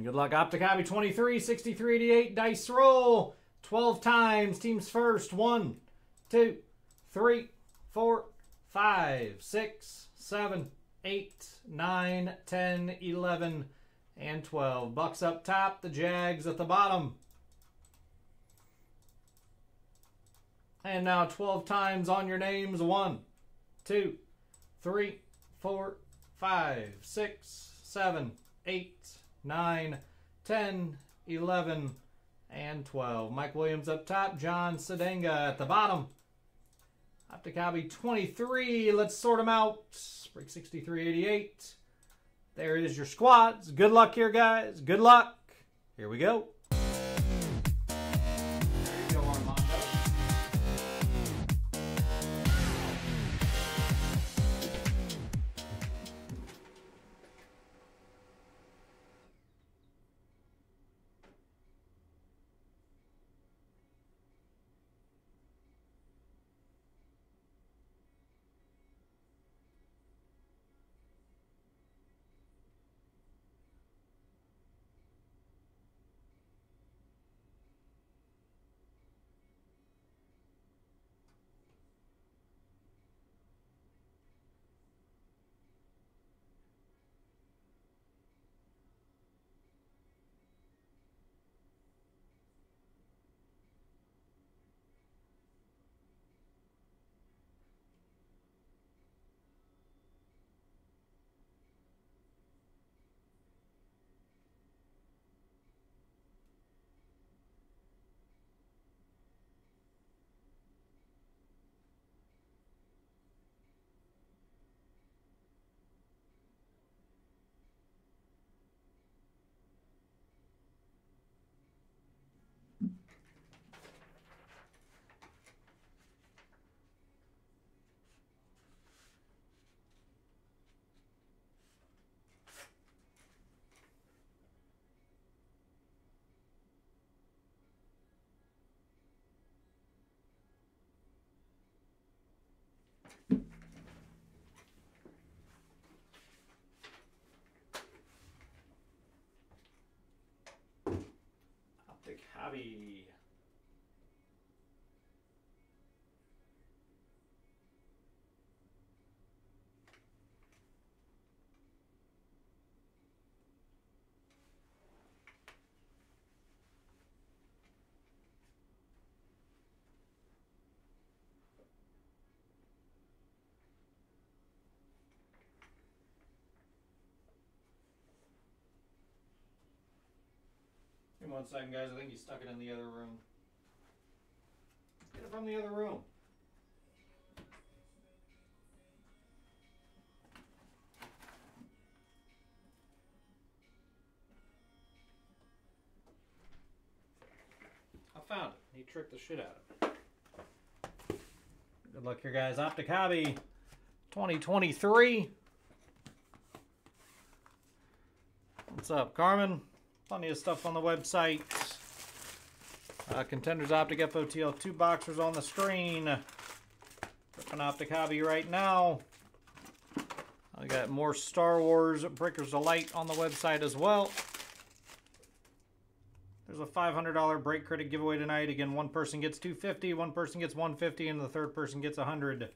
And good luck. Optic 23, 63, 88. Dice roll. 12 times. Teams first. 1, 2, 3, 4, 5, 6, 7, 8, 9, 10, 11, and 12. Bucks up top. The Jags at the bottom. And now 12 times on your names. 1, 2, 3, 4, 5, 6, 7, 8, 9, 10, 11, and 12. Mike Williams up top, John Sadenga at the bottom. Optic Hobby 23. Let's sort them out. Break 6388. There is your squads. Good luck here, guys. Good luck. Here we go. Hobby. One second, guys. I think he stuck it in the other room. Get it from the other room. I found it. He tricked the shit out of it. Good luck here, guys. Optic Hobby 2023. What's up, Carmen? Plenty of stuff on the website. Uh, Contenders Optic FOTL 2 boxers on the screen. An Optic Hobby right now. I got more Star Wars Breakers of Light on the website as well. There's a $500 break credit giveaway tonight. Again, one person gets 250, one person gets 150, and the third person gets 100. So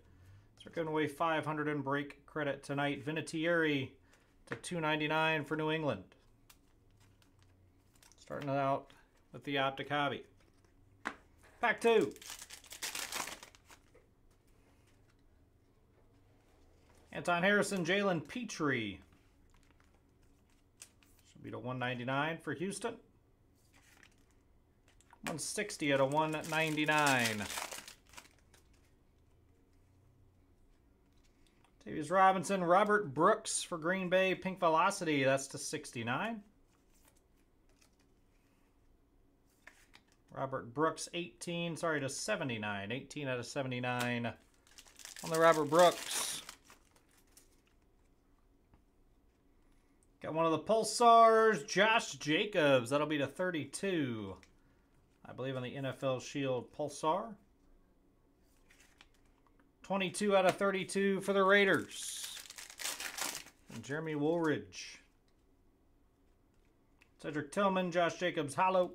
we're giving away 500 in break credit tonight. Vinatieri to 299 for New England. Starting it out with the Optic Hobby. Pack two. Anton Harrison, Jalen Petrie. Should be to 199 for Houston. 160 at a 199. Davies Robinson, Robert Brooks for Green Bay, Pink Velocity. That's to 69. Robert Brooks, 18, sorry, to 79. 18 out of 79 on the Robert Brooks. Got one of the Pulsars, Josh Jacobs. That'll be to 32. I believe on the NFL Shield Pulsar. 22 out of 32 for the Raiders. And Jeremy Woolridge. Cedric Tillman, Josh Jacobs, hollow.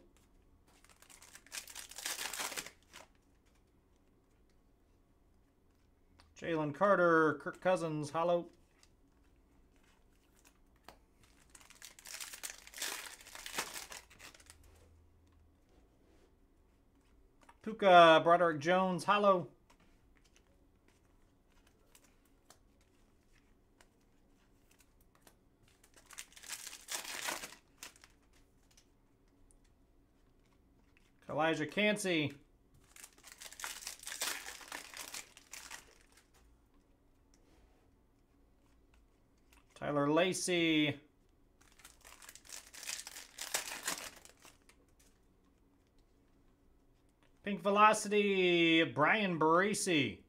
Jalen Carter, Kirk Cousins, hollow. Puka, Broderick Jones, hollow. Elijah Cansey. Tyler Lacey. Pink Velocity, Bryan Bresee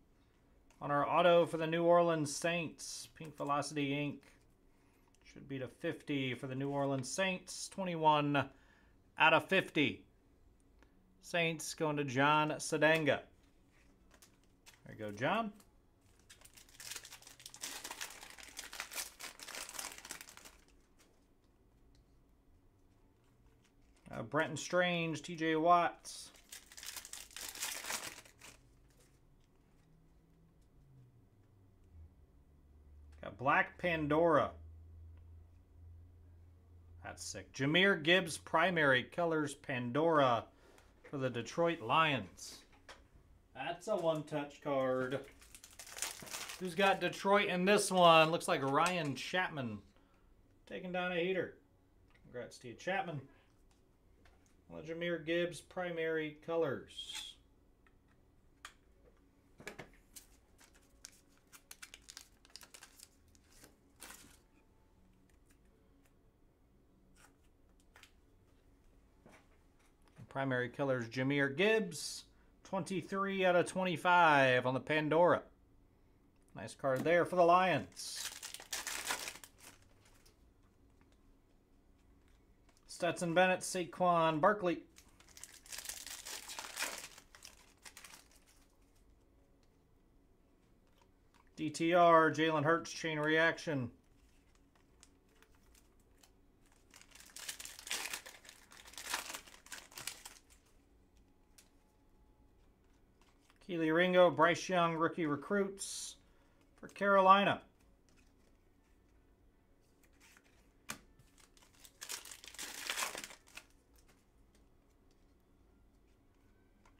on our auto for the New Orleans Saints. Pink Velocity Inc. Should be to 50 for the New Orleans Saints. 21 out of 50. Saints going to John Sadenga. There you go, John. Uh, Brenton Strange, TJ Watts. Got Black Pandora. That's sick. Jahmyr Gibbs, primary colors, Pandora for the Detroit Lions. That's a one-touch card. Who's got Detroit in this one? Looks like Ryan Chapman taking down a heater. Congrats to you, Chapman. Well, Jahmyr Gibbs, primary colors. Primary colors Jahmyr Gibbs. 23 out of 25 on the Pandora. Nice card there for the Lions. Stetson Bennett, Saquon Barkley. DTR, Jalen Hurts, Chain Reaction. Kelee Ringo, Bryce Young, rookie recruits for Carolina.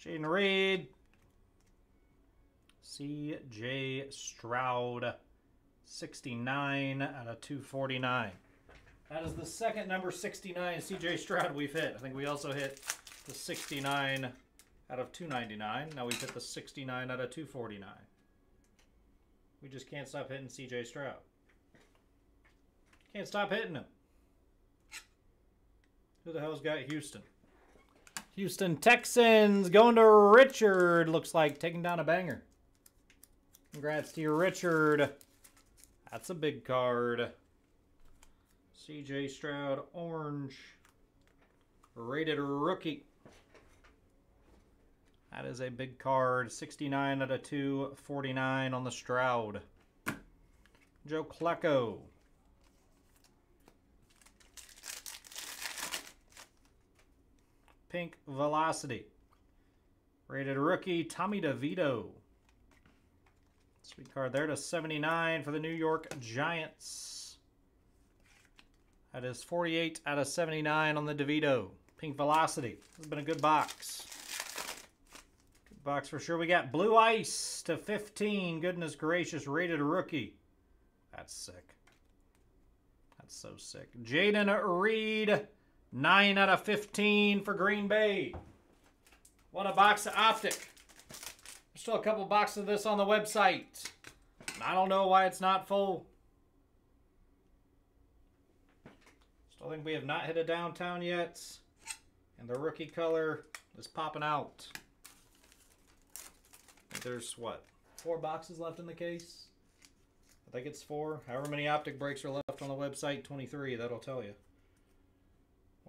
Jayden Reed. C.J. Stroud. 69 out of 249. That is the second number 69 C.J. Stroud we've hit. I think we also hit the 69 out of 299. Now we've hit the 69 out of 249. We just can't stop hitting C.J. Stroud. Can't stop hitting him. Who the hell's got Houston? Houston Texans going to Richard. Looks like taking down a banger. Congrats to you, Richard. That's a big card. CJ Stroud, orange. Rated rookie. That is a big card. 69 out of 249 on the Stroud. Joe Klecko. Pink Velocity. Rated rookie, Tommy DeVito. Sweet card there to 79 for the New York Giants. That is 48 out of 79 on the DeVito. Pink Velocity. This has been a good box. Good box for sure. We got Blue Ice to 15. Goodness gracious. Rated rookie. That's sick. That's so sick. Jayden Reed. 9 out of 15 for Green Bay. What a box of Optic. There's still a couple boxes of this on the website. I don't know why it's not full. Still think we have not hit a downtown yet. And the rookie color is popping out. There's what? Four boxes left in the case? I think it's four. However many optic breaks are left on the website, 23, that'll tell you.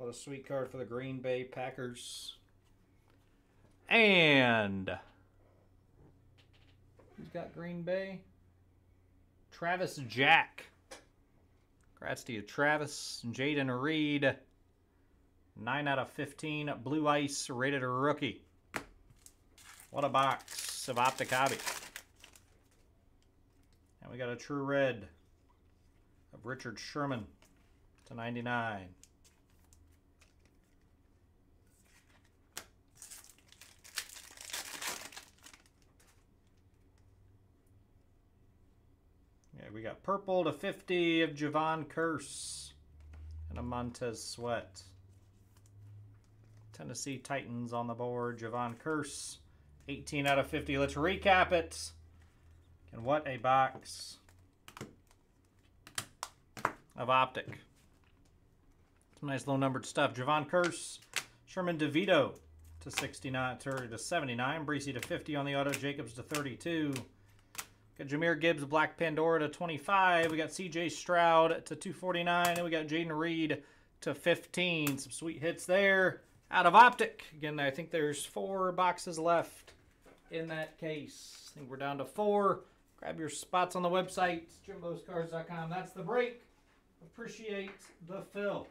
What a sweet card for the Green Bay Packers. And who's got Green Bay? Travis Jack. Congrats to you, Travis. Jayden Reed. 9 out of 15. Blue Ice rated rookie. What a box of Optic Hobby. And we got a true red of Richard Sherman to 99. We got purple to 50 of Javon Curse and a Montez Sweat. Tennessee Titans on the board. Javon Curse, 18 out of 50. Let's recap it. And what a box of Optic. Some nice low numbered stuff. Javon Curse, Sherman DeVito to 69 to 79. Bresee to 50 on the auto. Jacobs to 32. Got Jahmyr Gibbs, Black Pandora to 25. We got CJ Stroud to 249. And we got Jayden Reed to 15. Some sweet hits there. Out of Optic. Again, I think there's four boxes left in that case. I think we're down to four. Grab your spots on the website, jumboscards.com. That's the break. Appreciate the fill.